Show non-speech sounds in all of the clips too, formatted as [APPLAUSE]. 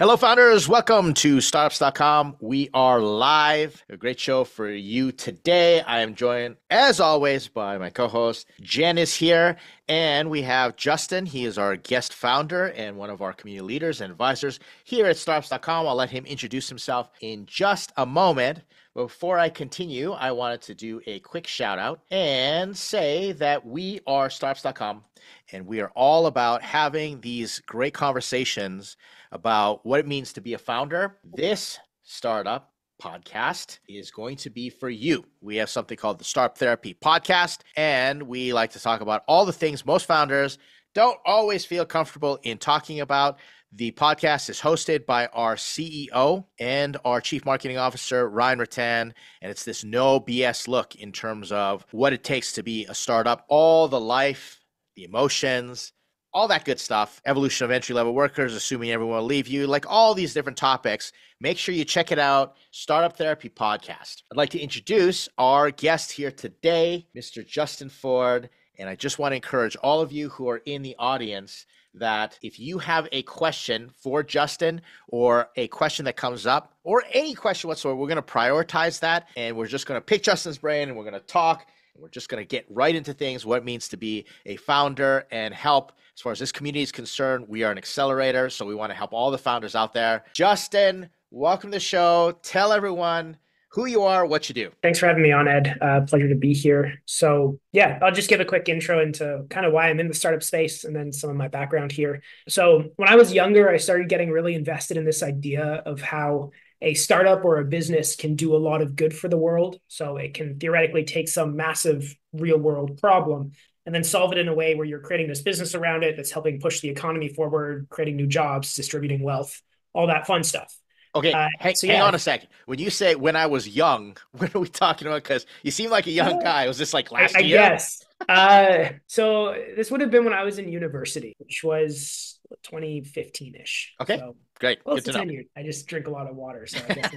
Hello, founders. Welcome to startups.com. We are live. A great show for you today. I am joined, as always, by my co host, Jen is here. And we have Justin. He is our guest founder and one of our community leaders and advisors here at startups.com. I'll let him introduce himself in just a moment. Before I continue, I wanted to do a quick shout out and say that we are startups.com and we are all about having these great conversations about what it means to be a founder. This startup podcast is going to be for you. We have something called the Startup Therapy Podcast, and we like to talk about all the things most founders don't always feel comfortable in talking about. The podcast is hosted by our CEO and our Chief Marketing Officer, Ryan Rutan. And it's this no BS look in terms of what it takes to be a startup, all the life, the emotions, all that good stuff, evolution of entry level workers, assuming everyone will leave you, like all these different topics. Make sure you check it out. Startup Therapy Podcast. I'd like to introduce our guest here today, Mr. Justin Ford. And I just want to encourage all of you who are in the audience that if you have a question for Justin or a question that comes up or any question whatsoever, we're going to prioritize that and we're just going to pick Justin's brain and we're going to talk. And we're just going to get right into things, what it means to be a founder and help as far as this community is concerned, we are an accelerator, so we want to help all the founders out there. Justin, welcome to the show. Tell everyone who you are, what you do. Thanks for having me on, Ed. Uh, pleasure to be here. So, yeah, I'll just give a quick intro into kind of why I'm in the startup space and then some of my background here. So, when I was younger, I started getting really invested in this idea of how a startup or a business can do a lot of good for the world. So, it can theoretically take some massive real world problem and then solve it in a way where you're creating this business around it that's helping push the economy forward, creating new jobs, distributing wealth, all that fun stuff. Okay, uh, hang, so, yeah. hang on a second. When you say when I was young, [LAUGHS] what are we talking about? Because you seem like a young guy. Was this like last I, year? Yes. uh, so this would have been when I was in university, which was 2015 ish. Okay, so great. Close Good to, to 10 know. years. I just drink a lot of water, so I [LAUGHS] guess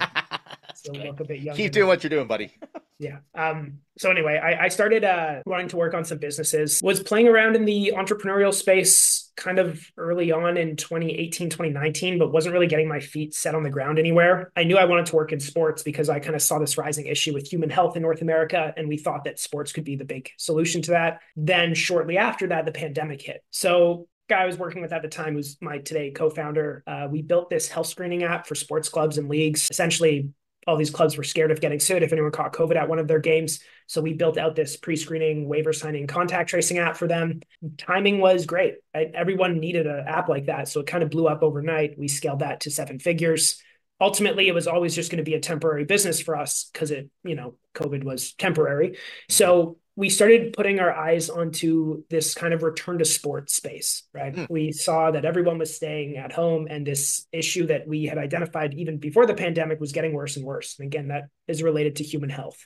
still look a bit younger. Keep doing now. what you're doing, buddy. [LAUGHS] yeah. Um, so anyway, I, I started uh, wanting to work on some businesses. Was playing around in the entrepreneurial space kind of early on in 2018, 2019, but wasn't really getting my feet set on the ground anywhere. I knew I wanted to work in sports because I kind of saw this rising issue with human health in North America, and we thought that sports could be the big solution to that. Then shortly after that, the pandemic hit. So guy I was working with at the time was my today co-founder. Uh, we built this health screening app for sports clubs and leagues. Essentially, all these clubs were scared of getting sued if anyone caught COVID at one of their games. So we built out this pre-screening, waiver signing, contact tracing app for them. Timing was great. Everyone needed an app like that, so it kind of blew up overnight. We scaled that to seven figures. Ultimately, it was always just going to be a temporary business for us because it, you know, COVID was temporary. So we started putting our eyes onto this kind of return to sports space, right? Mm. We saw that everyone was staying at home, and this issue that we had identified even before the pandemic was getting worse and worse. And again, that is related to human health.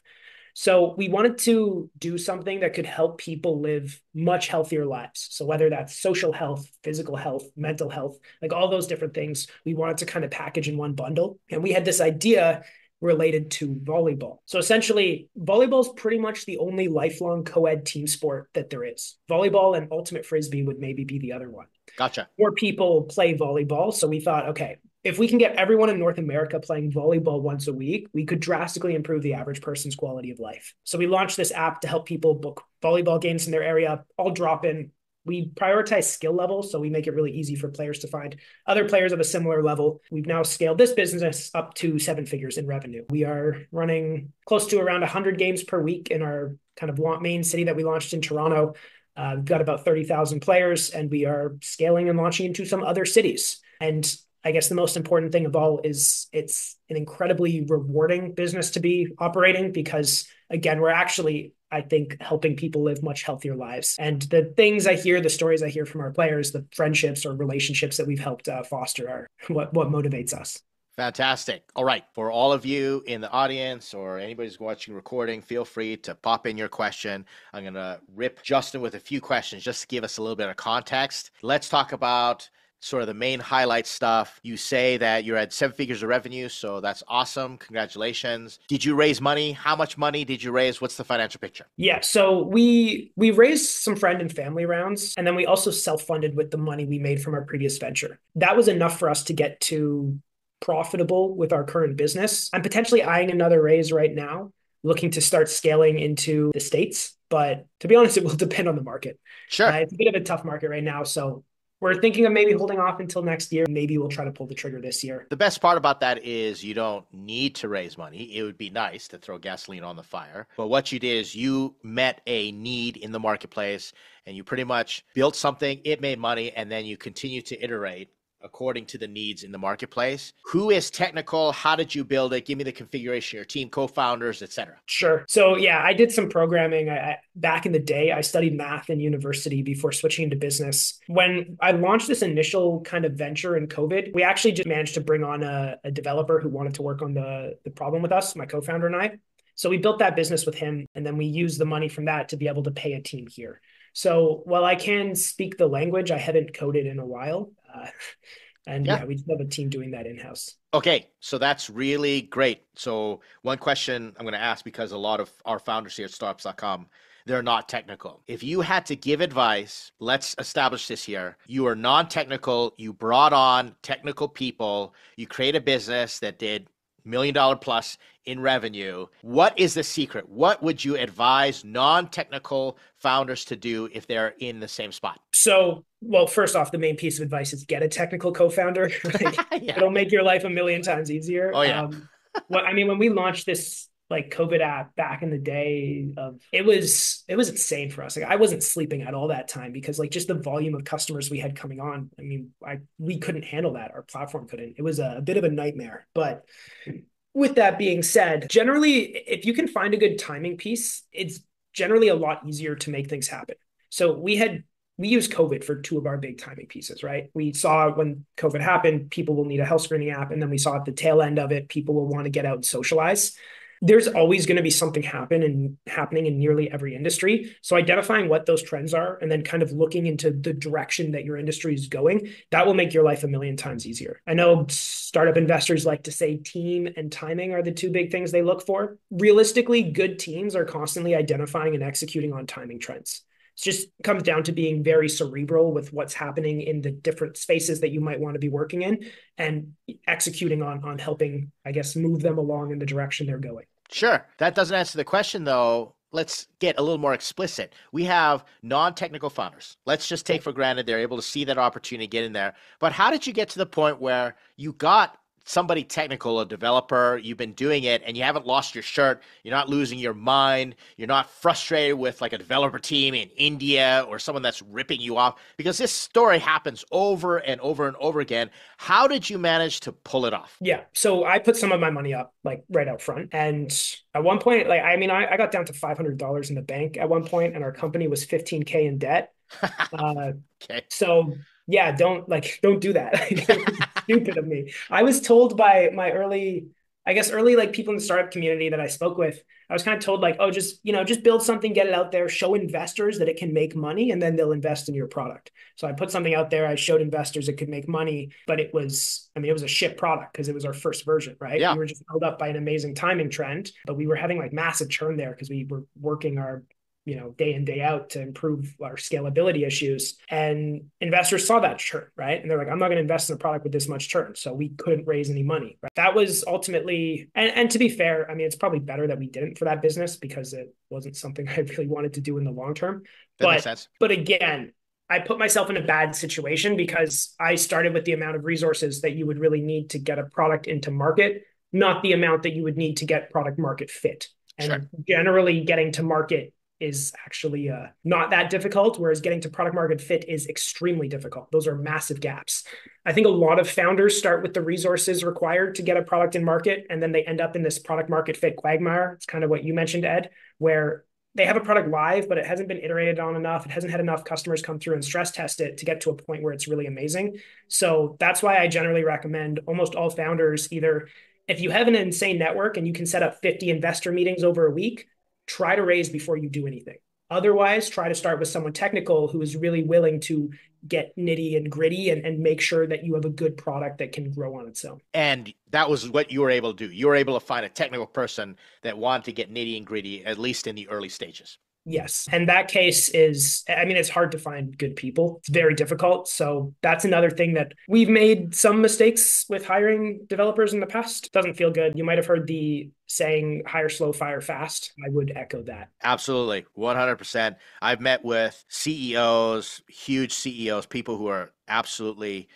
So we wanted to do something that could help people live much healthier lives. So whether that's social health, physical health, mental health, like all those different things, we wanted to kind of package in one bundle. And we had this idea related to volleyball. So essentially, volleyball is pretty much the only lifelong co ed team sport that there is. Volleyball and ultimate frisbee would maybe be the other one. Gotcha. More people play volleyball. So we thought, okay, if we can get everyone in North America playing volleyball once a week, we could drastically improve the average person's quality of life. So we launched this app to help people book volleyball games in their area, all drop in we prioritize skill level so we make it really easy for players to find other players of a similar level. We've now scaled this business up to seven figures in revenue. We are running close to around 100 games per week in our kind of main city that we launched in toronto. Uh, we've got about 30000 players and we are scaling and launching into some other cities. And I guess the most important thing of all is it's an incredibly rewarding business to be operating because again, we're actually I think helping people live much healthier lives. And the things I hear, the stories I hear from our players, the friendships or relationships that we've helped uh, foster are what what motivates us. Fantastic. All right. For all of you in the audience or anybody who's watching recording, feel free to pop in your question. I'm going to rip Justin with a few questions just to give us a little bit of context. Let's talk about sort of the main highlight stuff. You say that you're at seven figures of revenue, so that's awesome. Congratulations. Did you raise money? How much money did you raise? What's the financial picture? Yeah, so we we raised some friend and family rounds, and then we also self-funded with the money we made from our previous venture. That was enough for us to get to profitable with our current business. I'm potentially eyeing another raise right now, looking to start scaling into the states. But to be honest, [LAUGHS] it will depend on the market. Sure, uh, it's a bit of a tough market right now, so we're thinking of maybe holding off until next year. Maybe we'll try to pull the trigger this year. The best part about that is you don't need to raise money. It would be nice to throw gasoline on the fire. But what you did is you met a need in the marketplace and you pretty much built something, it made money, and then you continue to iterate according to the needs in the marketplace. Who is technical? How did you build it? Give me the configuration, your team, co-founders, etc. Sure. So yeah, I did some programming. I, I, back in the day, I studied math in university before switching into business. When I launched this initial kind of venture in COVID, we actually just managed to bring on a, a developer who wanted to work on the the problem with us, my co-founder and I. So we built that business with him, and then we used the money from that to be able to pay a team here. So while I can speak the language, I haven't coded in a while. Uh, and yeah. yeah, we have a team doing that in house. Okay, so that's really great. So one question I'm going to ask because a lot of our founders here at startups.com they're not technical. If you had to give advice, let's establish this here. You are non technical, you brought on technical people, you create a business that did million dollar plus in revenue. What is the secret? What would you advise non technical founders to do if they're in the same spot? So, well, first off, the main piece of advice is get a technical co founder. [LAUGHS] [LAUGHS] yeah. It'll make your life a million times easier. Oh, yeah. Um, well, I mean, when we launched this like COVID app back in the day of it was it was insane for us. Like I wasn't sleeping at all that time because like just the volume of customers we had coming on. I mean, I we couldn't handle that. Our platform couldn't. It was a, a bit of a nightmare. But with that being said, generally, if you can find a good timing piece, it's generally a lot easier to make things happen. So we had we used COVID for two of our big timing pieces, right? We saw when COVID happened, people will need a health screening app. And then we saw at the tail end of it, people will want to get out and socialize there's always going to be something happen and happening in nearly every industry. So identifying what those trends are and then kind of looking into the direction that your industry is going, that will make your life a million times easier. I know startup investors like to say team and timing are the two big things they look for. Realistically, good teams are constantly identifying and executing on timing trends. It just comes down to being very cerebral with what's happening in the different spaces that you might want to be working in and executing on on helping, I guess, move them along in the direction they're going. Sure. That doesn't answer the question though. Let's get a little more explicit. We have non-technical founders. Let's just take for granted they're able to see that opportunity, get in there. But how did you get to the point where you got somebody technical, a developer, you've been doing it and you haven't lost your shirt, you're not losing your mind, you're not frustrated with like a developer team in India or someone that's ripping you off because this story happens over and over and over again. How did you manage to pull it off? Yeah. So I put some of my money up like right out front. And at one point, like, I mean, I, I got down to $500 in the bank at one point and our company was 15K in debt. [LAUGHS] uh, okay. So yeah, don't like don't do that. [LAUGHS] stupid of me. I was told by my early, I guess early like people in the startup community that I spoke with, I was kind of told like, oh, just you know, just build something, get it out there, show investors that it can make money, and then they'll invest in your product. So I put something out there. I showed investors it could make money, but it was, I mean, it was a shit product because it was our first version, right? Yeah. We were just held up by an amazing timing trend, but we were having like massive churn there because we were working our you know day in day out to improve our scalability issues and investors saw that churn right and they're like i'm not going to invest in a product with this much churn so we couldn't raise any money right? that was ultimately and, and to be fair i mean it's probably better that we didn't for that business because it wasn't something [LAUGHS] i really wanted to do in the long term that but makes sense. but again I put myself in a bad situation because I started with the amount of resources that you would really need to get a product into market, not the amount that you would need to get product market fit. And sure. generally getting to market is actually uh, not that difficult, whereas getting to product market fit is extremely difficult. Those are massive gaps. I think a lot of founders start with the resources required to get a product in market, and then they end up in this product market fit quagmire. It's kind of what you mentioned, Ed, where they have a product live, but it hasn't been iterated on enough. It hasn't had enough customers come through and stress test it to get to a point where it's really amazing. So that's why I generally recommend almost all founders either if you have an insane network and you can set up 50 investor meetings over a week, try to raise before you do anything. Otherwise, try to start with someone technical who is really willing to get nitty and gritty and, and make sure that you have a good product that can grow on its own. And that was what you were able to do. You were able to find a technical person that wanted to get nitty and gritty, at least in the early stages. Yes. And that case is, I mean, it's hard to find good people. It's very difficult. So that's another thing that we've made some mistakes with hiring developers in the past. Doesn't feel good. You might have heard the saying hire slow, fire fast. I would echo that. Absolutely. 100%. I've met with CEOs, huge CEOs, people who are absolutely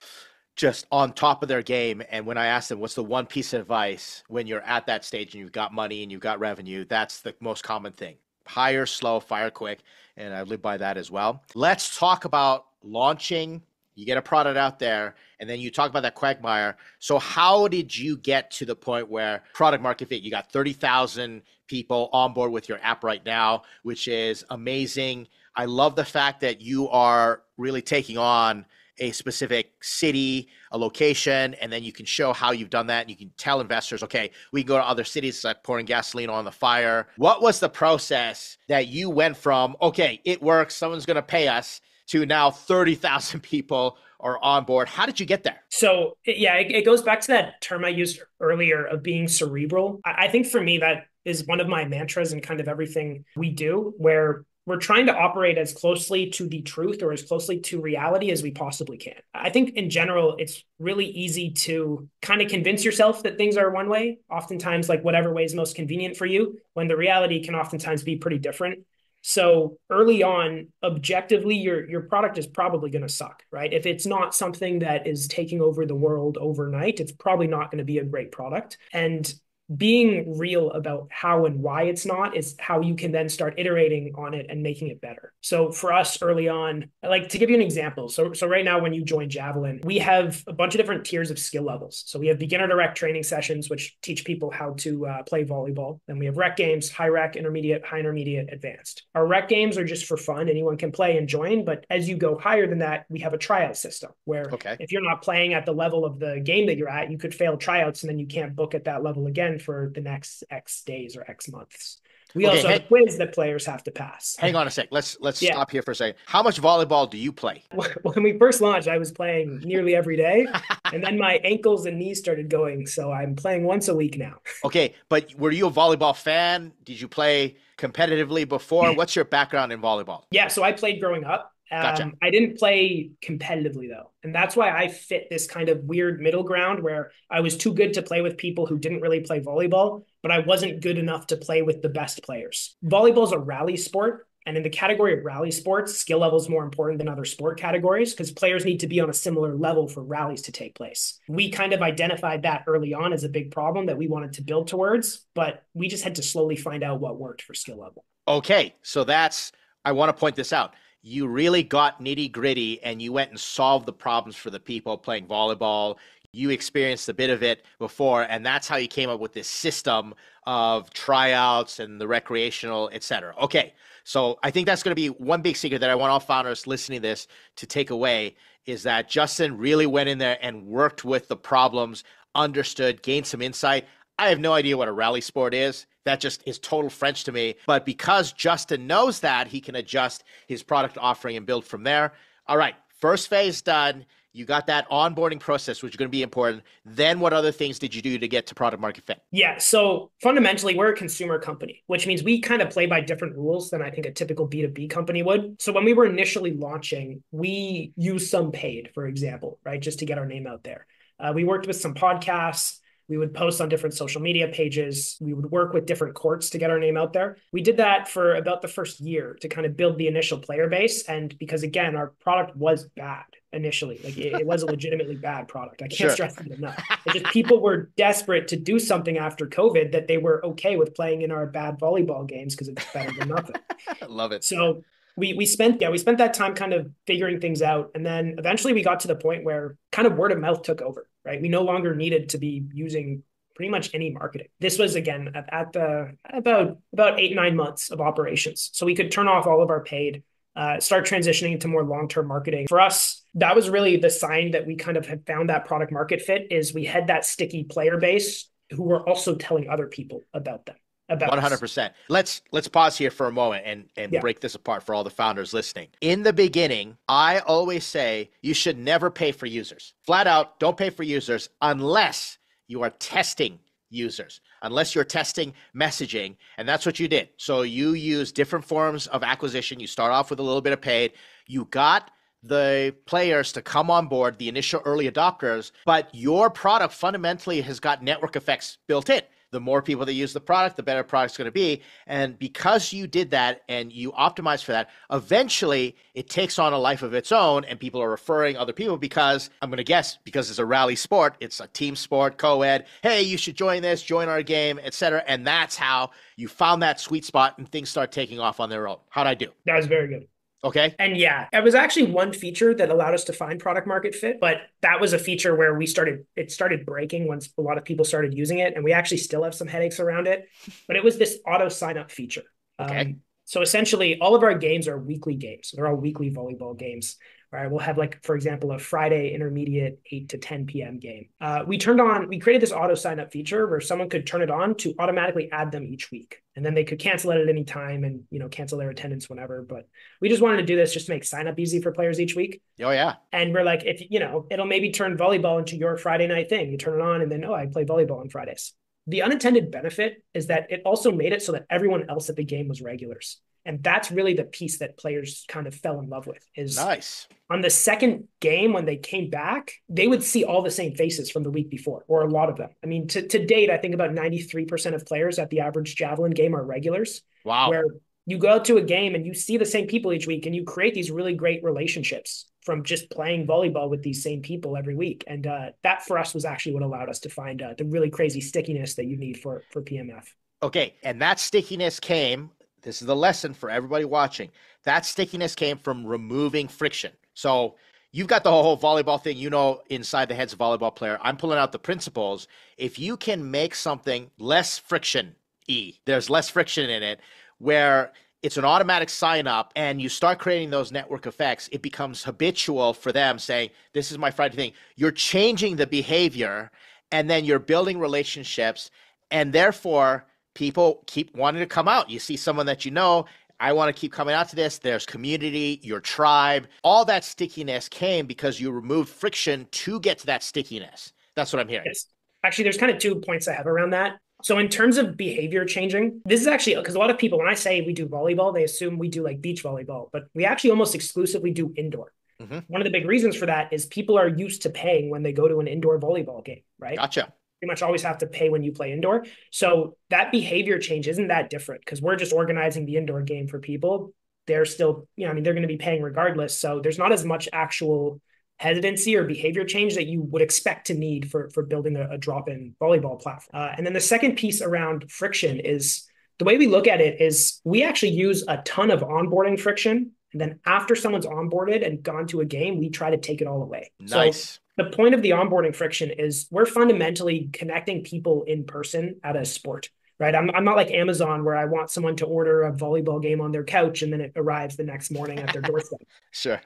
just on top of their game. And when I ask them, what's the one piece of advice when you're at that stage and you've got money and you've got revenue, that's the most common thing hire slow, fire quick. And I live by that as well. Let's talk about launching. You get a product out there, and then you talk about that quagmire. So, how did you get to the point where product market fit? You got 30,000 people on board with your app right now, which is amazing. I love the fact that you are really taking on a specific city, a location, and then you can show how you've done that. And you can tell investors, okay, we go to other cities like pouring gasoline on the fire. What was the process that you went from, okay, it works, someone's going to pay us, to now 30,000 [LAUGHS] people are on board. How did you get there? So, yeah, it, it, goes back to that term I used earlier of being cerebral. I, I think for me, that is one of my mantras and kind of everything we do, where we're trying to operate as closely to the truth or as closely to reality as we possibly can. I think in general, it's really easy to kind of convince yourself that things are one way, oftentimes, like whatever way is most convenient for you, when the reality can oftentimes be pretty different. So early on, objectively, your your product is probably going to suck, right? If it's not something that is taking over the world overnight, it's probably not going to be a great product. And being real about how and why it's not is how you can then start iterating on it and making it better. So for us early on, like to give you an example. So so right now when you join Javelin, we have a bunch of different tiers of skill levels. So we have beginner direct training sessions which teach people how to uh, play volleyball. Then we have rec games, high rec, intermediate, high intermediate, advanced. Our rec games are just for fun. Anyone can play and join, but as you go higher than that, we have a tryout system where okay. if you're not playing at the level of the game that you're at, you could fail tryouts and then you can't book at that level again for the next X days or X months. We okay, also have a quiz that players have to pass. Hang on a sec. Let's let's yeah. stop here for a second. How much volleyball do you play? [LAUGHS] When we first launched, I was playing hmm. nearly every day, [LAUGHS] and then my ankles and knees started going, so I'm playing once a week now. [LAUGHS] Okay, but were you a volleyball fan? Did you play competitively before? What's your background in volleyball? Yeah, so I played growing up. Um, gotcha. I didn't play competitively though. And that's why I fit this kind of weird middle ground where I was too good to play with people who didn't really play volleyball, but I wasn't good enough to play with the best players. Volleyball is a rally sport. And in the category of rally sports, skill level is more important than other sport categories because players need to be on a similar level for rallies to take place. We kind of identified that early on as a big problem that we wanted to build towards, but we just had to slowly find out what worked for skill level. Okay. So that's, I want to point this out you really got nitty gritty and you went and solved the problems for the people playing volleyball. You experienced a bit of it before, and that's how you came up with this system of tryouts and the recreational, et cetera. Okay, so I think that's going to be one big secret that I want all founders listening to this to take away is that Justin really went in there and worked with the problems, understood, gained some insight. I have no idea what a rally sport is. That just is total French to me. But because Justin knows that, he can adjust his product offering and build from there. All right, first phase done. You got that onboarding process, which is going to be important. Then, what other things did you do to get to product market fit? Yeah. So, fundamentally, we're a consumer company, which means we kind of play by different rules than I think a typical B2B company would. So, when we were initially launching, we used some paid, for example, right? Just to get our name out there. Uh, we worked with some podcasts. We would post on different social media pages. We would work with different courts to get our name out there. We did that for about the first year to kind of build the initial player base. And because again, our product was bad initially, like it, it was a legitimately bad product. I can't sure. stress it enough. It's just people were desperate to do something after COVID that they were okay with playing in our bad volleyball games because it's better than nothing. I [LAUGHS] love it. So we we spent yeah we spent that time kind of figuring things out and then eventually we got to the point where kind of word of mouth took over right? We no longer needed to be using pretty much any marketing. This was again at, the about about eight nine months of operations. So we could turn off all of our paid uh, start transitioning into more long-term marketing. For us that was really the sign that we kind of had found that product market fit is we had that sticky player base who were also telling other people about them about 100%. Let's let's pause here for a moment and and Yeah. break this apart for all the founders listening. In the beginning, I always say you should never pay for users. Flat out, don't pay for users unless you are testing users. Unless you're testing messaging, and that's what you did. So you use different forms of acquisition. You start off with a little bit of paid. You got the players to come on board, the initial early adopters, but your product fundamentally has got network effects built in. The more people that use the product, the better product's going to be. And because you did that and you optimized for that, eventually it takes on a life of its own and people are referring other people because I'm going to guess because it's a rally sport, it's a team sport, co-ed. Hey, you should join this, join our game, etc. And that's how you found that sweet spot and things start taking off on their own. How'd I do? That was very good. Okay. And yeah, it was actually one feature that allowed us to find product market fit, but that was a feature where we started, it started breaking once a lot of people started using it. And we actually still have some headaches around it, but it was this auto sign up feature. Okay. Um, so essentially, all of our games are weekly games. They're all weekly volleyball games. Right, we'll have like, for example, a Friday intermediate 8 to 10 p.m. game. Uh, we turned on, we created this auto sign up feature where someone could turn it on to automatically add them each week. And then they could cancel it at any time and, you know, cancel their attendance whenever. But we just wanted to do this just to make sign up easy for players each week. Oh yeah. And we're like, if you know, it'll maybe turn volleyball into your Friday night thing. You turn it on and then, oh, I play volleyball on Fridays. The unintended benefit is that it also made it so that everyone else at the game was regulars. And that's really the piece that players kind of fell in love with is Nice. on the second game when they came back, they would see all the same faces from the week before, or a lot of them. I mean, to, to date, I think about 93% of players at the average javelin game are regulars Wow. where you go out to a game and you see the same people each week and you create these really great relationships from just playing volleyball with these same people every week and uh, that for us was actually what allowed us to find uh, the really crazy stickiness that you need for for pmf Okay, and that stickiness came. This is the lesson for everybody watching. That stickiness came from removing friction. So you've got the whole volleyball thing, you know, inside the heads of volleyball player. I'm pulling out the principles. If you can make something less friction e, there's less friction in it, where it's an automatic sign up and you start creating those network effects, it becomes habitual for them saying, This is my Friday thing. You're changing the behavior and then you're building relationships. And therefore, people keep wanting to come out. You see someone that you know, I want to keep coming out to this. There's community, your tribe. All that stickiness came because you removed friction to get to that stickiness. That's what I'm hearing. yes actually there's kind of two points i have around that so in terms of behavior changing this is actually because a lot of people when i say we do volleyball they assume we do like beach volleyball but we actually almost exclusively do indoor Mhm. one of the big reasons for that is people are used to paying when they go to an indoor volleyball game right Gotcha. Pretty much always have to pay when you play indoor. So that behavior change isn't that different because we're just organizing the indoor game for people. They're still, you know, I mean, they're going to be paying regardless. So there's not as much actual hesitancy or behavior change that you would expect to need for for building a, a drop-in volleyball platform. Uh, and then the second piece around friction is the way we look at it is we actually use a ton of onboarding friction. And then after someone's onboarded and gone to a game, we try to take it all away. So Nice. the point of the onboarding friction is we're fundamentally connecting people in person at a sport right I'm, I'm not like amazon where i want someone to order a volleyball game on their couch and then it arrives the next morning at their doorstep [LAUGHS] sure.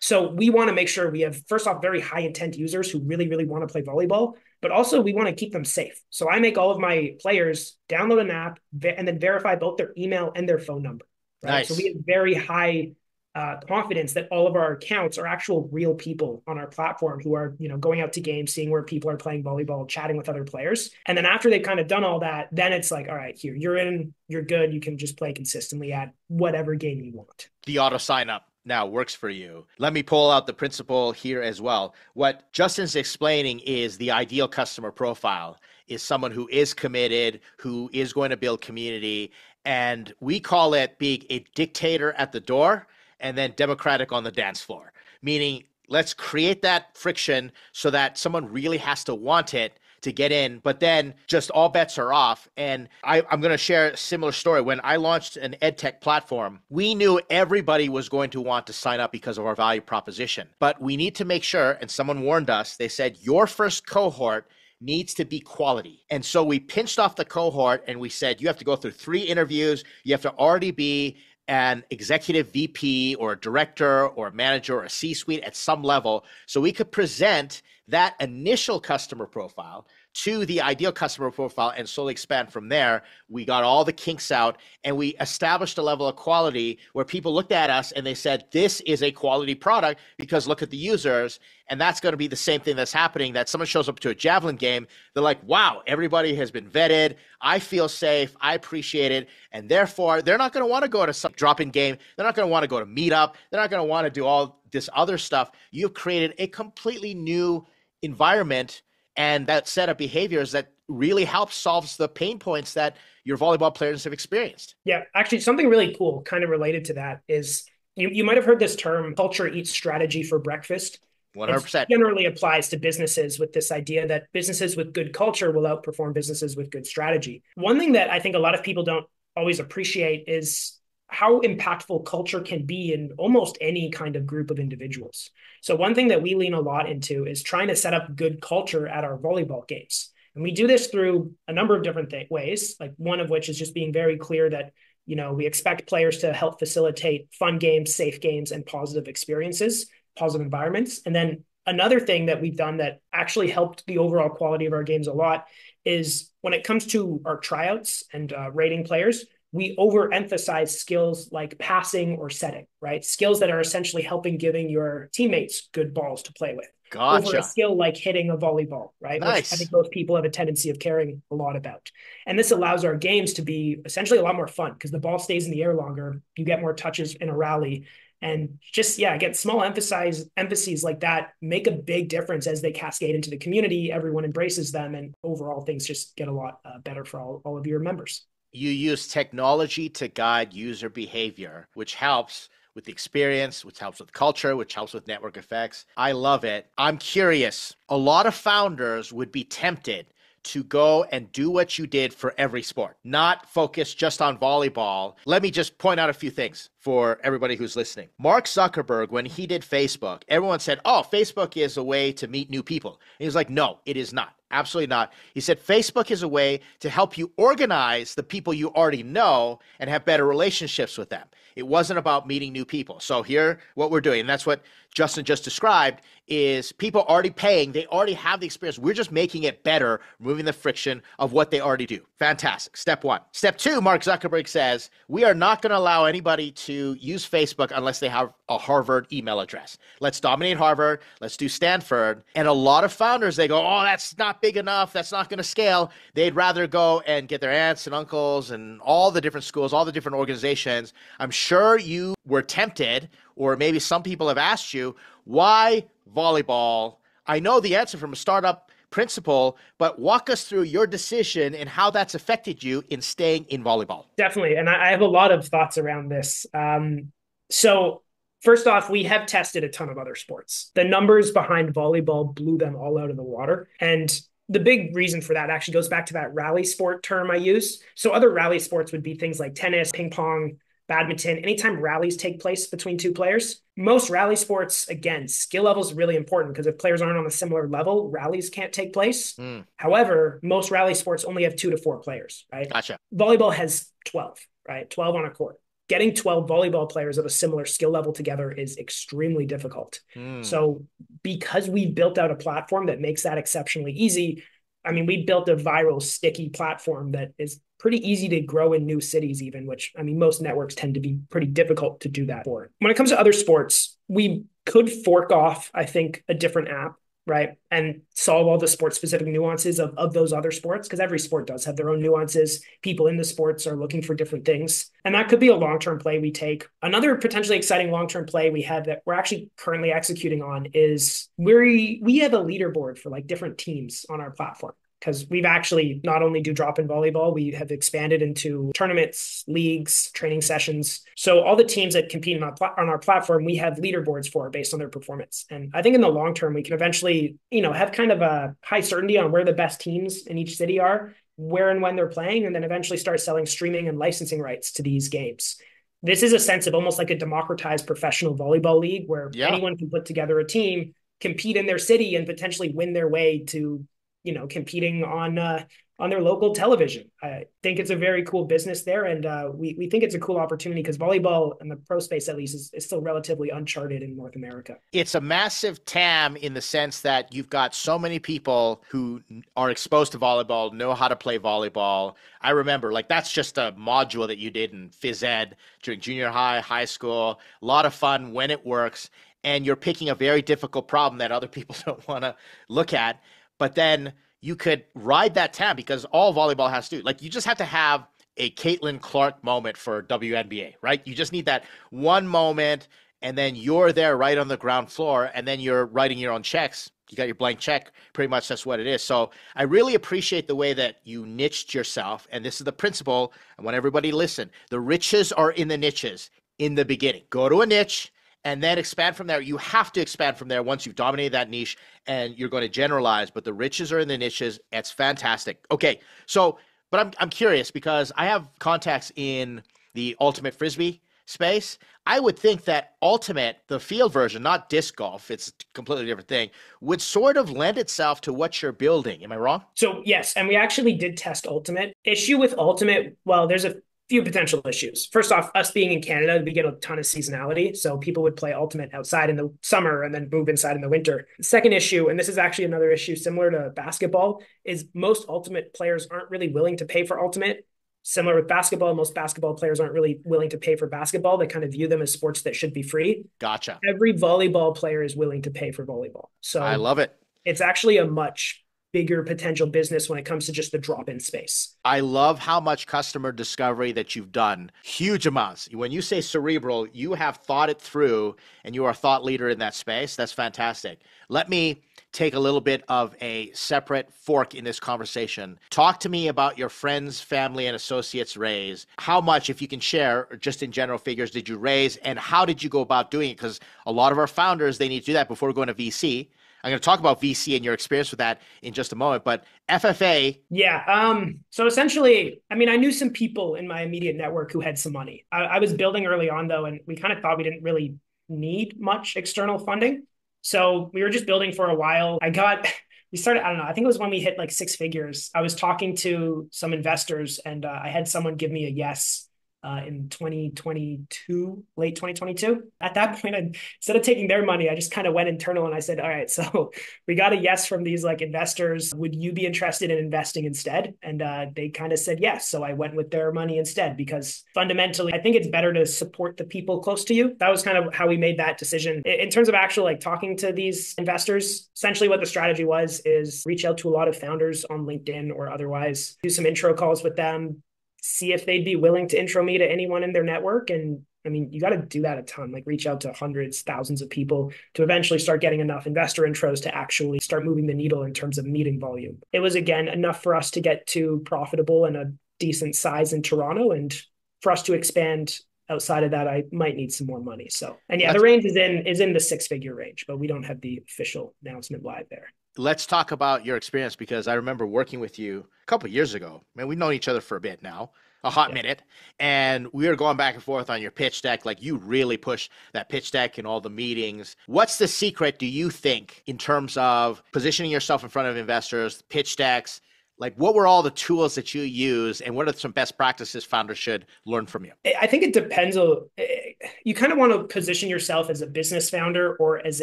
so we want to make sure we have first off very high intent users who really really want to play volleyball but also we want to keep them safe so i make all of my players download an app and then verify both their email and their phone number right Nice. so we have very high uh, confidence that all of our accounts are actual real people on our platform who are you know going out to games seeing where people are playing volleyball chatting with other players and then after they've kind of done all that then it's like all right here you're in you're good you can just play consistently at whatever game you want the auto sign up now works for you. Let me pull out the principle here as well. What Justin's explaining is the ideal customer profile is someone who is committed, who is going to build community. And we call it being a dictator at the door and then democratic on the dance floor, meaning let's create that friction so that someone really has to want it to get in, but then just all bets are off. And I, I'm going to share a similar story. When I launched an EdTech platform, we knew everybody was going to want to sign up because of our value proposition. But we need to make sure, and someone warned us, they said, your first cohort needs to be quality. And so we pinched off the cohort and we said, you have to go through three interviews. You have to already be an executive VP or a director or a manager or a C suite at some level. So we could present that initial customer profile to the ideal customer profile and slowly expand from there. We got all the kinks out and we established a level of quality where people looked at us and they said, This is a quality product because look at the users. And that's going to be the same thing that's happening that someone shows up to a javelin game. They're like, Wow, everybody has been vetted. I feel safe. I appreciate it. And therefore, they're not going to want to go to some drop in game. They're not going to want to go to meetup. They're not going to want to do all this other stuff. You've created a completely new environment and that set of behaviors that really helps solves the pain points that your volleyball players have experienced. Yeah, actually, something really cool, kind of related to that, is you, you might have heard this term culture eats strategy for breakfast. 100%. It generally applies to businesses with this idea that businesses with good culture will outperform businesses with good strategy. One thing that I think a lot of people don't always appreciate is how impactful culture can be in almost any kind of group of individuals. So, one thing that we lean a lot into is trying to set up good culture at our volleyball games. And we do this through a number of different th- ways, like one of which is just being very clear that you know we expect players to help facilitate fun games safe games and positive experiences positive environments and then another thing that we've done that actually helped the overall quality of our games a lot is when it comes to our tryouts and uh, rating players we overemphasize skills like passing or setting, right? Skills that are essentially helping giving your teammates good balls to play with. Gotcha. Over a skill like hitting a volleyball, right? Nice. Which I think most people have a tendency of caring a lot about. And this allows our games to be essentially a lot more fun because the ball stays in the air longer. You get more touches in a rally. And just, yeah, get small emphasize emphases like that make a big difference as they cascade into the community. Everyone embraces them. And overall, things just get a lot uh, better for all, all of your members you use technology to guide user behavior, which helps with the experience, which helps with culture, which helps with network effects. I love it. I'm curious. A lot of founders would be tempted to go and do what you did for every sport, not focus just on volleyball. Let me just point out a few things for everybody who's listening. Mark Zuckerberg, when he did Facebook, everyone said, Oh, Facebook is a way to meet new people. And he was like, No, it is not. Absolutely not. He said Facebook is a way to help you organize the people you already know and have better relationships with them. It wasn't about meeting new people. So here what we're doing, and that's what Justin just described is people already paying, they already have the experience. We're just making it better, removing the friction of what they already do. Fantastic. Step 1. Step 2, Mark Zuckerberg says, we are not going to allow anybody to use Facebook unless they have a Harvard email address. Let's dominate Harvard, let's do Stanford. And a lot of founders they go, "Oh, that's not big enough. That's not going to scale." They'd rather go and get their aunts and uncles and all the different schools, all the different organizations. I'm sure you were tempted or maybe some people have asked you, why volleyball? I know the answer from a startup principle, but walk us through your decision and how that's affected you in staying in volleyball. Definitely. And I have a lot of thoughts around this. Um, so, first off, we have tested a ton of other sports. The numbers behind volleyball blew them all out of the water. And the big reason for that actually goes back to that rally sport term I use. So, other rally sports would be things like tennis, ping pong, badminton, anytime rallies take place between two players, most rally sports, again, skill level is really important because if players aren't on a similar level, rallies can't take place. Mm. However, most rally sports only have two to four players, right? Gotcha. Volleyball has 12, right? 12 on a court. Getting 12 volleyball players of a similar skill level together is extremely difficult. Mm. So, because we've built out a platform that makes that exceptionally easy, I mean, we built a viral, sticky platform that is pretty easy to grow in new cities, even, which I mean, most networks tend to be pretty difficult to do that for. When it comes to other sports, we could fork off, I think, a different app, right? And solve all the sport specific nuances of, of those other sports, because every sport does have their own nuances. People in the sports are looking for different things. And that could be a long term play we take. Another potentially exciting long term play we have that we're actually currently executing on is we we have a leaderboard for like different teams on our platform because we've actually not only do drop in volleyball, we have expanded into tournaments, leagues, training sessions. So all the teams that compete on our, pl- on our platform, we have leaderboards for based on their performance. And I think in the long term, we can eventually, you know, have kind of a high certainty on where the best teams in each city are, where and when they're playing, and then eventually start selling streaming and licensing rights to these games. This is a sense of almost like a democratized professional volleyball league where yeah. anyone can put together a team, compete in their city, and potentially win their way to you know competing on uh, on their local television. I think it's a very cool business there, and uh, we we think it's a cool opportunity because volleyball and the pro space at least is, is still relatively uncharted in North America. It's a massive TAM in the sense that you've got so many people who are exposed to volleyball, know how to play volleyball. I remember, like that's just a module that you did in phys ed during junior high, high school. A lot of fun when it works, and you're picking a very difficult problem that other people [LAUGHS] don't want to look at, but then you could ride that tab because all volleyball has to. Like you just have to have a Caitlin Clark moment for WNBA, right? You just need that one moment, and then you're there right on the ground floor, and then you're writing your own checks. You got your blank check. Pretty much that's what it is. So I really appreciate the way that you niched yourself. And this is the principle. I want everybody to listen. The riches are in the niches in the beginning. Go to a niche and then expand from there. You have to expand from there once you've dominated that niche and you're going to generalize, but the riches are in the niches. It's fantastic. Okay. So, but I'm, I'm curious because I have contacts in the ultimate frisbee space. I would think that ultimate, the field version, not disc golf, it's a completely different thing, would sort of lend itself to what you're building. Am I wrong? So, yes. And we actually did test ultimate. Issue with ultimate, well, there's a few potential issues. First off, us being in Canada, we get a ton of seasonality. So people would play Ultimate outside in the summer and then move inside in the winter. Second issue, and this is actually another issue similar to basketball, is most Ultimate players aren't really willing to pay for Ultimate. Similar with basketball, most basketball players aren't really willing to pay for basketball. They kind of view them as sports that should be free. Gotcha. Every volleyball player is willing to pay for volleyball. So I love it. It's actually a much bigger potential business when it comes to just the drop in space. I love how much customer discovery that you've done. Huge amounts. When you say cerebral, you have thought it through and you are a thought leader in that space. That's fantastic. Let me take a little bit of a separate fork in this conversation. Talk to me about your friends, family, and associates raise. How much, if you can share, just in general figures, did you raise, and how did you go about doing it? Because a lot of our founders, they need to do that before going to VC. I'm going to talk about VC and your experience with that in just a moment. But FFA. Yeah. Um, so essentially, I mean, I knew some people in my immediate network who had some money. I, I was building early on, though, and we kind of thought we didn't really need much external funding. So we were just building for a while. I got. [LAUGHS] We started, I don't know, I think it was when we hit like six figures. I was talking to some investors and uh, I had someone give me a yes uh, in 2022, late 2022. At that [LAUGHS] point, I, instead of taking their money, I just kind of went internal and I said, all right, so [LAUGHS] we got a yes from these like investors. Would you be interested in investing instead? And uh, they kind of said yes. So I went with their money instead because fundamentally, I think it's better to support the people close to you. That was kind of how we made that decision. In terms of actual like talking to these investors, essentially what the strategy was is reach out to a lot of founders on LinkedIn or otherwise, do some intro calls with them, see if they'd be willing to intro me to anyone in their network. And I mean, you got to do that a ton, like reach out to hundreds, thousands of people to eventually start getting enough investor intros to actually start moving the needle in terms of meeting volume. It was, again, enough for us to get to profitable and a decent size in Toronto. And for us to expand outside of that, I might need some more money. So, and yeah, That's- the range is in is in the six figure range, but we don't have the official announcement live there let's talk about your experience because I remember working with you a couple years ago. Man, we've known each other for a bit now, a hot yeah. minute, and we were going back and forth on your pitch deck. Like you really push that pitch deck in all the meetings. What's the secret, do you think, in terms of positioning yourself in front of investors, pitch decks? Like, what were all the tools that you use, and what are some best practices founders should learn from you? I think it depends. On, eh, you kind of want to position yourself as a business founder or as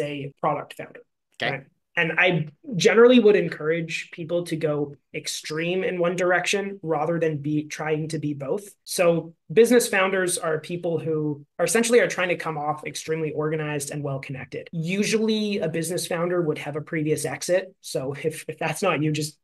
a product founder. Okay. Right? And I generally would encourage people to go extreme in one direction rather than be trying to be both. So business founders are people who are essentially are trying to come off extremely organized and well connected. Usually a business founder would have a previous exit. So if, if that's not you, just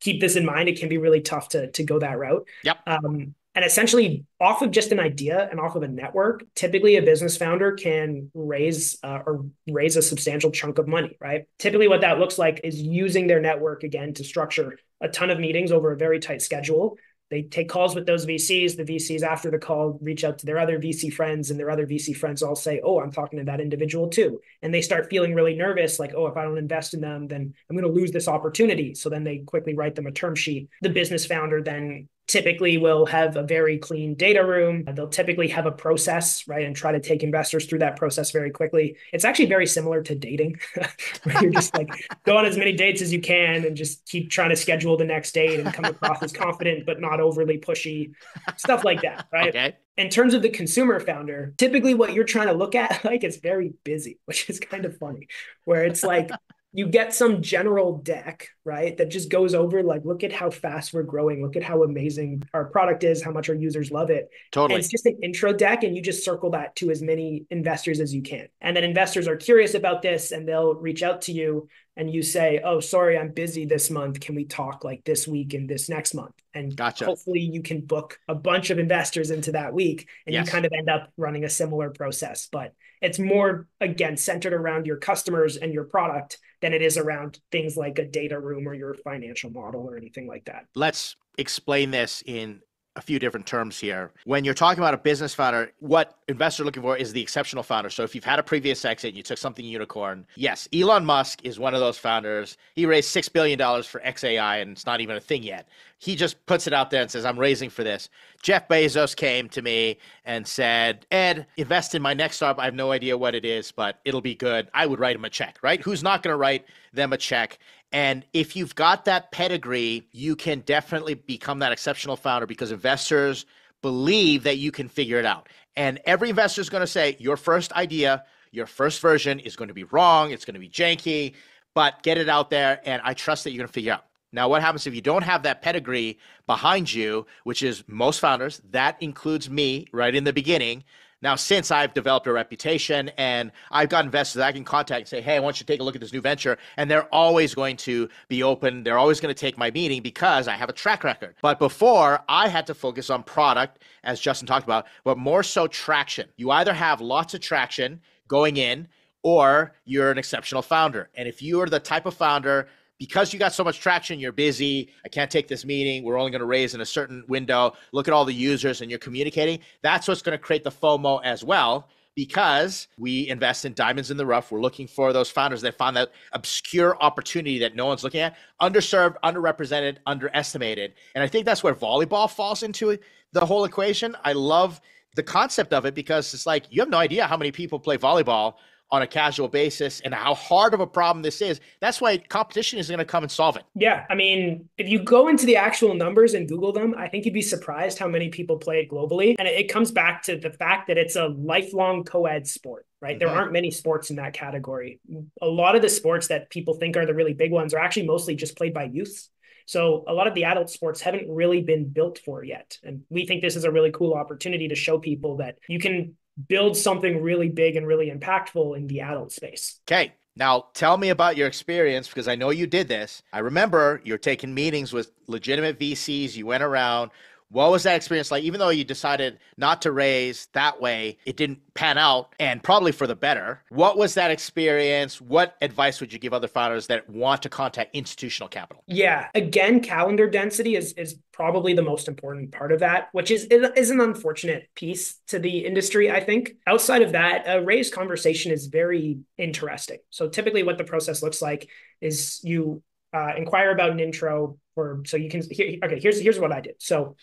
keep this in mind. It can be really tough to, to go that route. Yep. Um, and essentially, off of just an idea and off of a network, typically a business founder can raise uh, or raise a substantial chunk of money, right? Typically, what that looks like is using their network again to structure a ton of meetings over a very tight schedule they take calls with those VCs. The VCs after the call reach out to their other VC friends, and their other VC friends all say, "Oh, I'm talking to that individual too." And they start feeling really nervous, like, "Oh, if I don't invest in them, then I'm going to lose this opportunity." So then they quickly write them a term sheet. The business founder then typically will have a very clean data room. They'll typically have a process, right, and try to take investors through that process very quickly. It's actually very similar to dating, [LAUGHS] where you're just like go on as many dates as you can and just keep trying to schedule the next date and come across as confident but not overly pushy, stuff like that, right? Okay. In terms of the consumer founder, typically what you're trying to look at, [LAUGHS] like, is very busy, which is kind of funny, where it's like you get some general deck, right? That just goes over like, look at how fast we're growing. Look at how amazing our product is, how much our users love it. Totally. And it's just an intro deck, and you just circle that to as many investors as you can. And then investors are curious about this and they'll reach out to you and you say, Oh, sorry, I'm busy this month. Can we talk like this week and this next month? And gotcha. hopefully you can book a bunch of investors into that week and yes. you kind of end up running a similar process. But it's more, again, centered around your customers and your product than it is around things like a data room or your financial model or anything like that. Let's explain this in a few different terms here. When you're talking about a business founder, what investors are looking for is the exceptional founder. So if you've had a previous exit and you took something unicorn, yes, Elon Musk is one of those founders. He raised $6 billion for XAI and it's not even a thing yet. He just puts it out there and says, I'm raising for this. Jeff Bezos came to me and said, Ed, invest in my next startup. I have no idea what it is, but it'll be good. I would write him a check, right? Who's not going to write them a check? And if you've got that pedigree, you can definitely become that exceptional founder because investors believe that you can figure it out. And every investor is going to say, your first idea, your first version is going to be wrong, it's going to be janky, but get it out there. And I trust that you're going to figure it out. Now, what happens if you don't have that pedigree behind you, which is most founders, that includes me right in the beginning, now, since I've developed a reputation and I've got investors that I can contact and say, hey, I want you to take a look at this new venture, and they're always going to be open. They're always going to take my meeting because I have a track record. But before, I had to focus on product, as Justin talked about, but more so traction. You either have lots of traction going in, or you're an exceptional founder. And if you are the type of founder because you got so much traction, you're busy. I can't take this meeting. We're only going to raise in a certain window. Look at all the users and you're communicating. That's what's going to create the FOMO as well because we invest in diamonds in the rough. We're looking for those founders that found that obscure opportunity that no one's looking at, underserved, underrepresented, underestimated. And I think that's where volleyball falls into the whole equation. I love the concept of it because it's like you have no idea how many people play volleyball on a casual basis and how hard of a problem this is. That's why competition is going to come and solve it. Yeah. I mean, if you go into the actual numbers and Google them, I think you'd be surprised how many people play it globally. And it comes back to the fact that it's a lifelong co ed sport, right? Mm-hmm. There aren't many sports in that category. A lot of the sports that people think are the really big ones are actually mostly just played by youths. So a lot of the adult sports haven't really been built for yet. And we think this is a really cool opportunity to show people that you can build something really big and really impactful in the adult space. Okay. Now, tell me about your experience because I know you did this. I remember you're taking meetings with legitimate VCs. You went around. What was that experience like? Even though you decided not to raise that way, it didn't pan out and probably for the better. What was that experience? What advice would you give other founders that want to contact institutional capital? Yeah, again, calendar density is is probably the most important part of that, which is is an unfortunate piece to the industry, I think. Outside of that, a raised conversation is very interesting. So typically what the process looks like is you uh, inquire about an intro or so you can here, okay here's here's what i did. So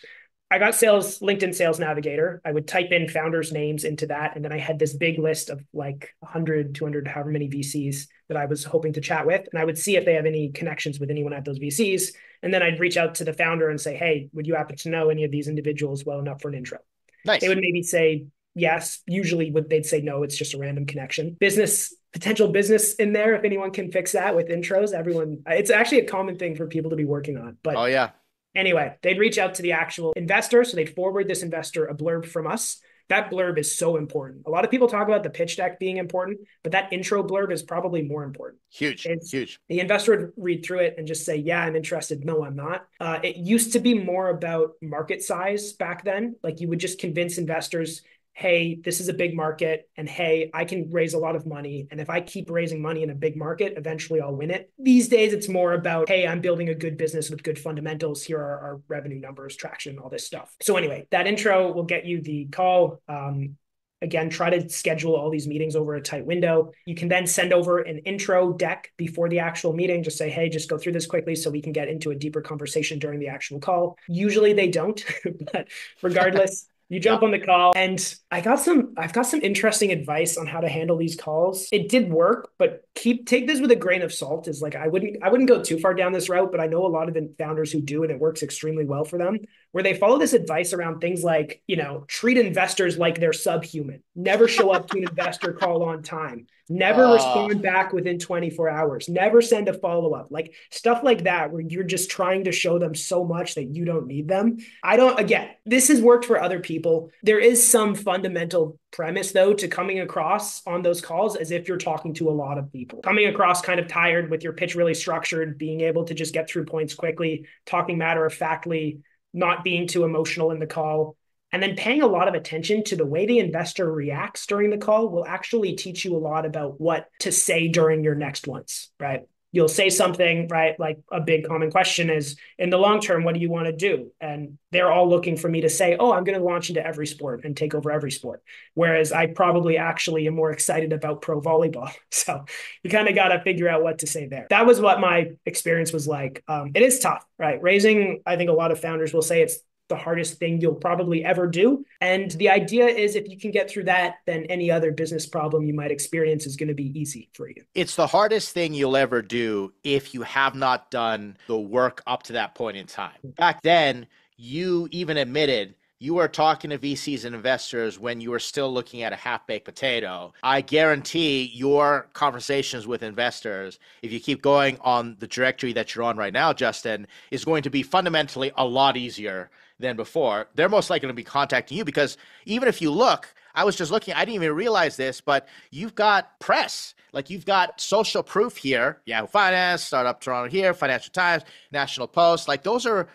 i got sales linkedin sales navigator. I would type in founders names into that and then i had this big list of like 100 200 however many vcs that i was hoping to chat with and i would see if they have any connections with anyone at those vcs and then i'd reach out to the founder and say hey would you happen to know any of these individuals well enough for an intro nice. they would maybe say yes. Usually would they'd say no it's just a random connection. Business potential business in there if anyone can fix that with intros everyone it's actually a common thing for people to be working on but oh yeah. anyway they'd reach out to the actual investor so they'd forward this investor a blurb from us. That blurb is so important. A lot of people talk about the pitch deck being important but that intro blurb is probably more important. Huge it's huge. The investor would read through it and just say yeah i'm interested. No i'm not. Uh, it used to be more about market size back then. Like you would just convince investors hey, this is a big market, and hey, I can raise a lot of money. And if I keep raising money in a big market, eventually I'll win it. These days, it's more about, hey, I'm building a good business with good fundamentals. Here are our revenue numbers, traction, all this stuff. So, anyway, that intro will get you the call. Um, Again, try to schedule all these meetings over a tight window. You can then send over an intro deck before the actual meeting. Just say, hey, just go through this quickly so we can get into a deeper conversation during the actual call. Usually they don't, [LAUGHS] but regardless, you jump yeah. on the call and I got some I've got some interesting advice on how to handle these calls. It did work, but keep take this with a grain of salt is like I wouldn't I wouldn't go too far down this route, but I know a lot of the founders who do and it works extremely well for them where they follow this advice around things like, you know, treat investors like they're subhuman. Never show up to an investor [LAUGHS] call on time. Never uh, respond back within 24 hours. Never send a follow up. Like stuff like that, where you're just trying to show them so much that you don't need them. I don't, again, this has worked for other people. There is some fundamental premise, though, to coming across on those calls as if you're talking to a lot of people. Coming across kind of tired with your pitch really structured, being able to just get through points quickly, talking matter of factly, not being too emotional in the call and then paying a lot of attention to the way the investor reacts during the call will actually teach you a lot about what to say during your next ones, right? You'll say something, right? Like a big common question is in the long term, what do you want to do? And they're all looking for me to say, oh, I'm going to launch into every sport and take over every sport. Whereas I probably actually am more excited about pro volleyball. [LAUGHS] So you kind of got to figure out what to say there. That was what my experience was like. Um, it is tough, right? Raising, I think a lot of founders will say it's the hardest thing you'll probably ever do. And the idea is if you can get through that, then any other business problem you might experience is going to be easy for you. It's the hardest thing you'll ever do if you have not done the work up to that point in time. Back then, you even admitted you were talking to VCs and investors when you were still looking at a half baked potato. I guarantee your conversations with investors, if you keep going on the trajectory that you're on right now, Justin, is going to be fundamentally a lot easier than before, they're most likely to be contacting you because even if you look, I was just looking, I didn't even realize this, but you've got press. Like you've got social proof here, Yahoo Finance, Startup Toronto here, Financial Times, National Post. Like those are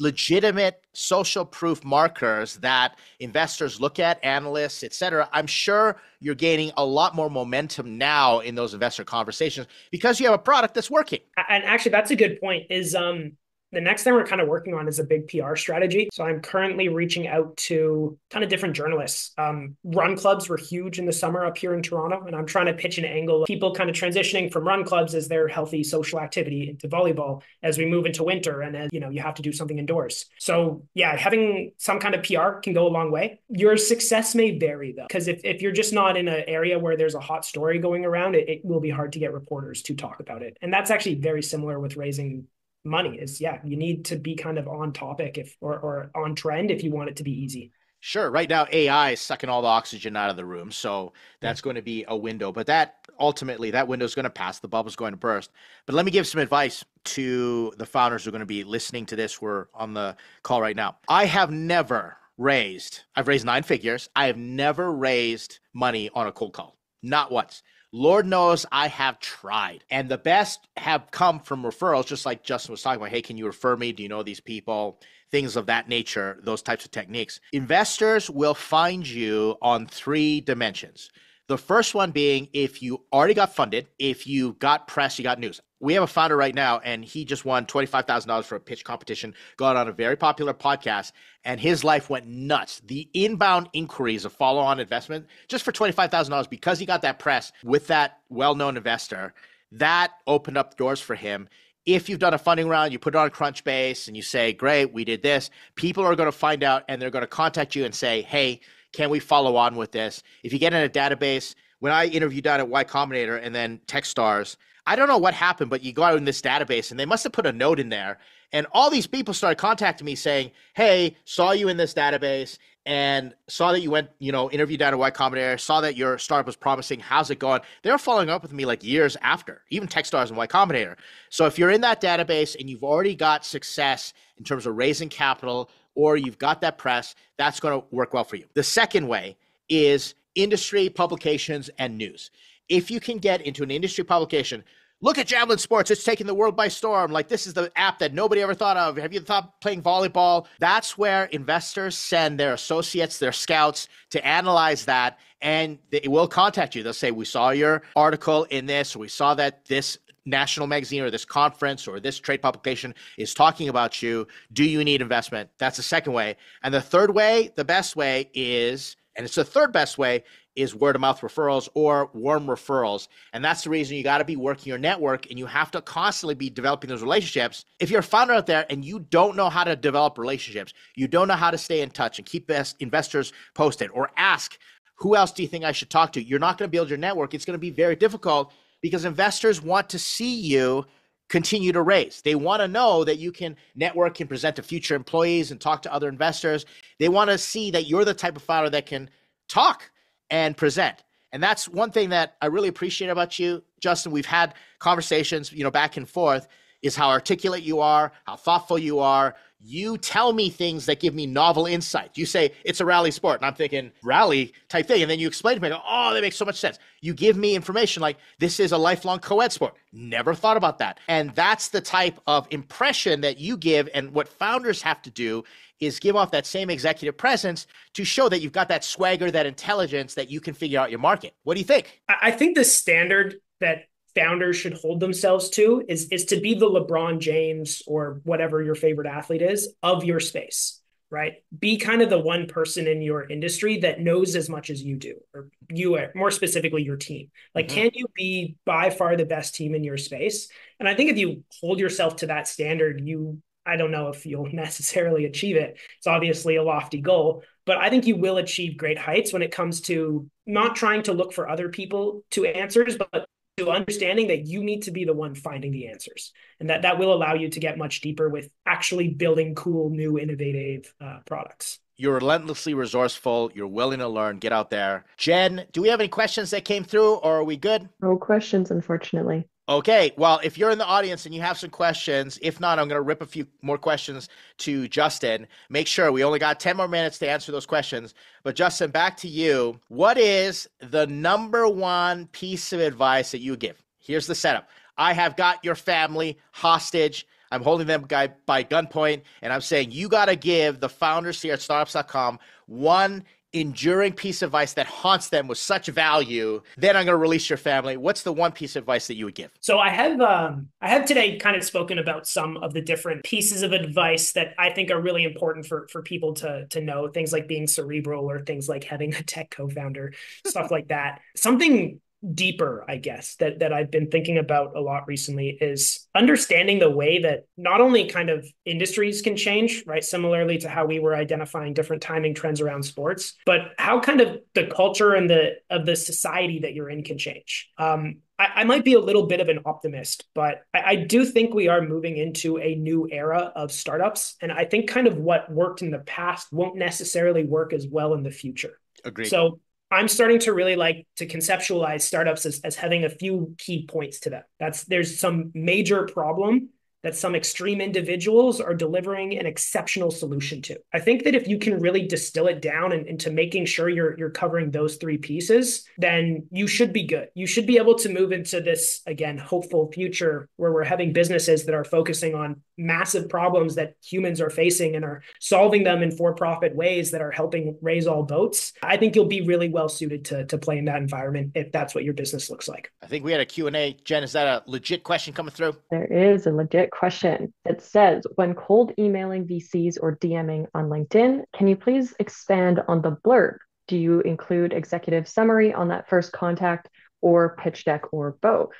legitimate social proof markers that investors look at, analysts, et cetera. I'm sure you're gaining a lot more momentum now in those investor conversations because you have a product that's working. And actually, that's a good point. Is um the next thing we're kind of working on is a big PR strategy. So I'm currently reaching out to a ton of different journalists. Um, run clubs were huge in the summer up here in Toronto, and I'm trying to pitch an angle of people kind of transitioning from run clubs as their healthy social activity into volleyball as we move into winter and as you know you have to do something indoors. So yeah, having some kind of PR can go a long way. Your success may vary though, because if, if you're just not in an area where there's a hot story going around, it, it will be hard to get reporters to talk about it. And that's actually very similar with raising money is yeah you need to be kind of on topic if or, or on trend if you want it to be easy Sure. Right now, AI is sucking all the oxygen out of the room, so that's going to be a window. But that ultimately, that window is going to pass. The bubble's going to burst. But let me give some advice to the founders who are going to be listening to this. We're on the call right now. I have never raised. I've raised nine figures. I have never raised money on a cold call. Not once. Lord knows I have tried. And the best have come from referrals, just like Justin was talking about. Hey, can you refer me? Do you know these people? Things of that nature, those types of techniques. Investors will find you on three dimensions. The first one being if you already got funded, if you got press, you got news. We have a founder right now, and he just won $25,000 for a pitch competition, got on a very popular podcast, and his life went nuts. The inbound inquiries of follow on investment just for $25,000 because he got that press with that well known investor, that opened up doors for him if you've done a funding round, you put it on Crunchbase and you say, Great, we did this, people are going to find out and they're going to contact you and say, Hey, can we follow on with this? If you get in a database, when I interviewed down at Y Combinator and then Techstars, I don't know what happened, but you go out in this database and they must have put a note in there. And all these people started contacting me saying, Hey, saw you in this database and saw that you went, you know, interviewed down at Y Combinator, saw that your startup was promising. How's it going? They were following up with me like years after, even Techstars and Y Combinator. So if you're in that database and you've already got success in terms of raising capital, or you've got that press, that's going to work well for you. The second way is industry publications and news. If you can get into an industry publication, look at Javelin Sports, it's taking the world by storm. Like this is the app that nobody ever thought of. Have you thought playing volleyball? That's where investors send their associates, their scouts to analyze that and they will contact you. They'll say, We saw your article in this, we saw that this national magazine or this conference or this trade publication is talking about you. Do you need investment? That's the second way. And the third way, the best way is, and it's the third best way, is word of mouth referrals or warm referrals. And that's the reason you got to be working your network and you have to constantly be developing those relationships. If you're a founder out there and you don't know how to develop relationships, you don't know how to stay in touch and keep best investors posted or ask, who else do you think I should talk to? You're not going to build your network. It's going to be very difficult because investors want to see you continue to raise. They want to know that you can network and present to future employees and talk to other investors. They want to see that you're the type of founder that can talk and present. And that's one thing that I really appreciate about you, Justin. We've had conversations, you know, back and forth is how articulate you are, how thoughtful you are. You tell me things that give me novel insight. You say it's a rally sport, and I'm thinking rally type thing. And then you explain to me, go, oh, that makes so much sense. You give me information like this is a lifelong co ed sport. Never thought about that. And that's the type of impression that you give. And what founders have to do is give off that same executive presence to show that you've got that swagger, that intelligence that you can figure out your market. What do you think? I think the standard that founders should hold themselves to is is to be the LeBron James or whatever your favorite athlete is of your space right? Be kind of the one person in your industry that knows as much as you do or you are, more specifically your team. Like mm-hmm. can you be by far the best team in your space? And i think if you hold yourself to that standard you i don't know if you'll [LAUGHS] necessarily achieve it. It's obviously a lofty goal but i think you will achieve great heights when it comes to not trying to look for other people to answers but to understanding that you need to be the one finding the answers. And that that will allow you to get much deeper with actually building cool new innovative uh, products. You're relentlessly resourceful. You're willing to learn. Get out there. Jen do we have any questions that came through or are we good? No questions unfortunately Okay, well, if you're in the audience and you have some questions, if not, I'm going to rip a few more questions to Justin. Make sure we only got 10 more minutes to answer those questions. But Justin, back to you. What is the number one piece of advice that you give? Here's the setup I have got your family hostage. I'm holding them by, by gunpoint, and I'm saying you got to give the founders here at startups.com one enduring piece of advice that haunts them with such value, then I'm going to release your family. What's the one piece of advice that you would give? So I have um, I have today kind of spoken about some of the different pieces of advice that I think are really important for for people to to know. Things like being cerebral or things like having a tech co-founder, stuff [LAUGHS] like that. Something deeper i guess that that i've been thinking about a lot recently is understanding the way that not only kind of industries can change right similarly to how we were identifying different timing trends around sports but how kind of the culture and the of the society that you're in can change um, I, I, might be a little bit of an optimist, but I, I do think we are moving into a new era of startups. And I think kind of what worked in the past won't necessarily work as well in the future. Agreed. So I'm starting to really like to conceptualize startups as, as having a few key points to them. That's there's some major problem that some extreme individuals are delivering an exceptional solution to. I think that if you can really distill it down and, into making sure you're you're covering those three pieces, then you should be good. You should be able to move into this again hopeful future where we're having businesses that are focusing on massive problems that humans are facing and are solving them in for-profit ways that are helping raise all boats. I think you'll be really well suited to to play in that environment if that's what your business looks like. I think we had a Q&A. Jen, is that a legit question coming through? There is a legit question. It says, when cold emailing VCs or DMing on LinkedIn, can you please expand on the blurb? Do you include executive summary on that first contact or pitch deck or both?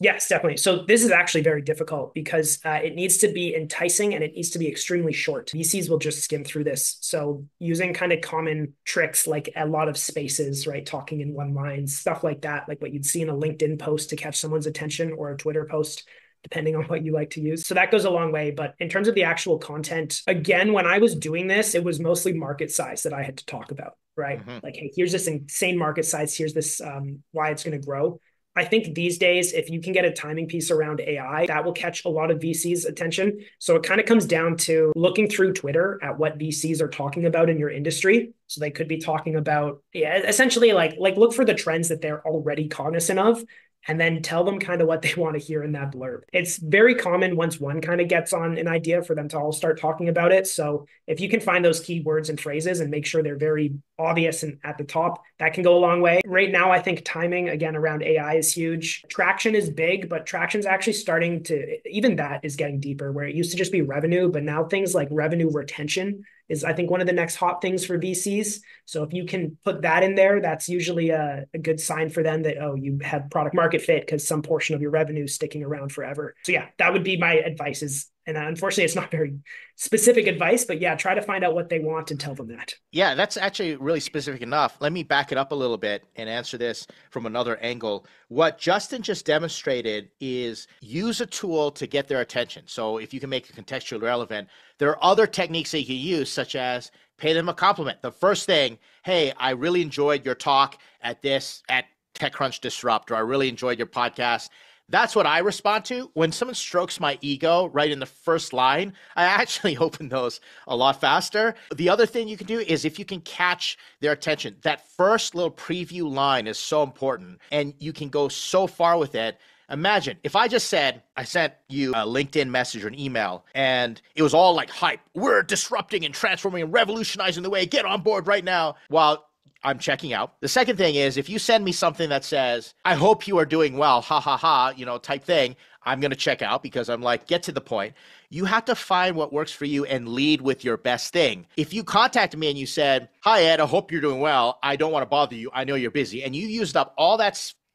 Yes, definitely. So this is actually very difficult because uh, it needs to be enticing and it needs to be extremely short. VCs will just skim through this. So using kind of common tricks like a lot of spaces, right? Talking in one line, stuff like that, like what you'd see in a LinkedIn post to catch someone's attention or a Twitter post depending on what you like to use. So that goes a long way. But in terms of the actual content, again, when I was doing this, it was mostly market size that I had to talk about, right? Mm-hmm. Like, hey, here's this insane market size. Here's this um, why it's going to grow. I think these days, if you can get a timing piece around AI, that will catch a lot of VCs' attention. So it kind of comes down to looking through Twitter at what VCs are talking about in your industry. So they could be talking about, yeah, essentially like like look for the trends that they're already cognizant of and then tell them kind of what they [LAUGHS] want to hear in that blurb. It's very common once one kind of gets on an idea for them to all start talking about it. So if you can find those keywords and phrases and make sure they're very obvious and at the top, that can go a long way. Right now, I think timing again around AI is huge. Traction is big, but traction's actually starting to, even that is getting deeper where it used to just be revenue, but now things like revenue retention is I think one of the next hot things for VCs. So if you can put that in there, that's usually a, a good sign for them that oh you have product market fit because some portion of your revenue is sticking around forever. So yeah, that would be my advice is and unfortunately it's not very specific advice but yeah try to find out what they want and tell them that. Yeah that's actually really specific enough. Let me back it up a little bit and answer this from another angle. What justin just demonstrated is use a tool to get their attention. So if you can make it contextually relevant there are other techniques that you can use such as pay them a compliment. The first thing hey i really enjoyed your talk at this at techcrunch disrupt or i really enjoyed your podcast that's what I respond to. When someone strokes my ego right in the first line, I actually [LAUGHS] open those a lot faster. The other thing you can do is if you can catch their attention, that first little preview line is so important and you can go so far with it. Imagine if I just said, I sent you a LinkedIn message or an email and it was all like hype. We're disrupting and transforming and revolutionizing the way. Get on board right now. While I'm checking out. The second thing is if you send me something that says, I hope you are doing well, ha ha ha, you know, type thing, I'm going to check out because I'm like, get to the point. You have to find what works for you and lead with your best thing. If you contacted me and you said, Hi, Ed, I hope you're doing well. I don't want to bother you. I know you're busy. And you used up all that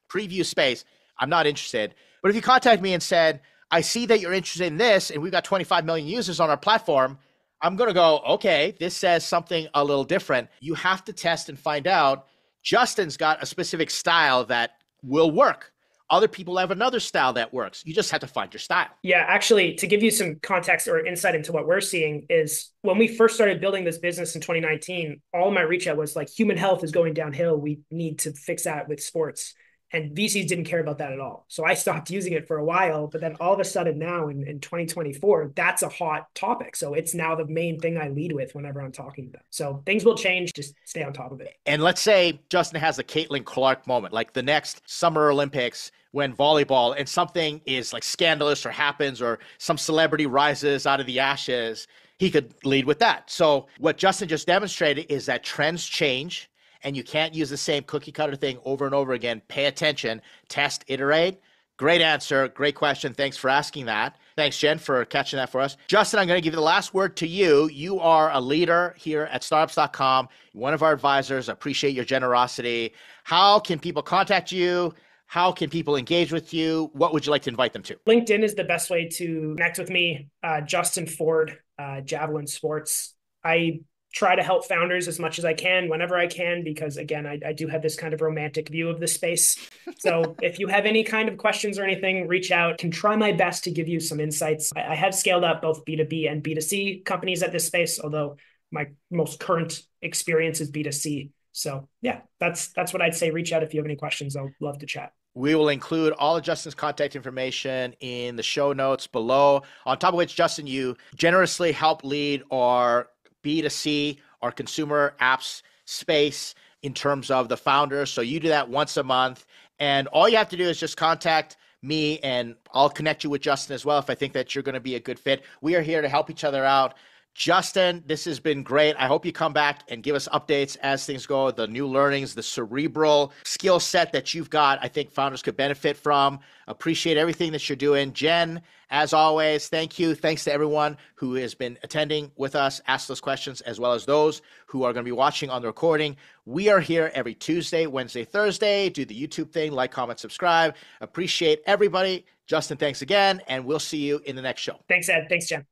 preview space, I'm not interested. But if you contact me and said, I see that you're interested in this and we've got 25 million users on our platform, I'm going to go, okay, this says something a little different. You have to test and find out. Justin's got a specific style that will work. Other people have another style that works. You just have to find your style. Yeah, actually, to give you some context or insight into what we're seeing is when we first started building this business in 2019, all my reach out was like human health is going downhill. We need to fix that with sports and VCs didn't care about that at all. So I stopped using it for a while, but then all of a sudden now in, in 2024, that's a hot topic. So it's now the main thing I lead with whenever I'm talking about. So things will change, just stay on top of it. And let's say Justin has a Caitlin Clark moment, like the next Summer Olympics when volleyball and something is like scandalous or happens or some celebrity rises out of the ashes. He could lead with that. So, what Justin just demonstrated is that trends change and you can't use the same cookie cutter thing over and over again. Pay attention, test, iterate. Great answer. Great question. Thanks for asking that. Thanks, Jen, for catching that for us. Justin, I'm going to give the last word to you. You are a leader here at startups.com, one of our advisors. Appreciate your generosity. How can people contact you? How can people engage with you? What would you like to invite them to? LinkedIn is the best way to connect with me. Uh, Justin Ford, uh, Javelin Sports. I try to help founders as much as I can whenever I can because again I, I do have this kind of romantic view of the space. So [LAUGHS] if you have any kind of questions or anything, reach out. Can try my best to give you some insights. I, I have scaled up both B2B and B2C companies at this space, although my most current experience is B2C. So yeah, that's that's what I'd say. Reach out if you have any questions. I'll love to chat. We will include all of Justin's contact information in the show notes below. On top of which, Justin, you generously help lead our B2C or consumer apps space in terms of the founders. So you do that once a month. And all you have to do is just contact me and I'll connect you with Justin as well if I think that you're going to be a good fit. We are here to help each other out. Justin, this has been great. I hope you come back and give us updates as things go, the new learnings, the cerebral skill set that you've got. I think founders could benefit from. Appreciate everything that you're doing. Jen, as always, thank you. Thanks to everyone who has been attending with us, ask those questions, as well as those who are going to be watching on the recording. We are here every Tuesday, Wednesday, Thursday. Do the YouTube thing, like, comment, subscribe. Appreciate everybody. Justin, thanks again, and we'll see you in the next show. Thanks, Ed. Thanks, Jen.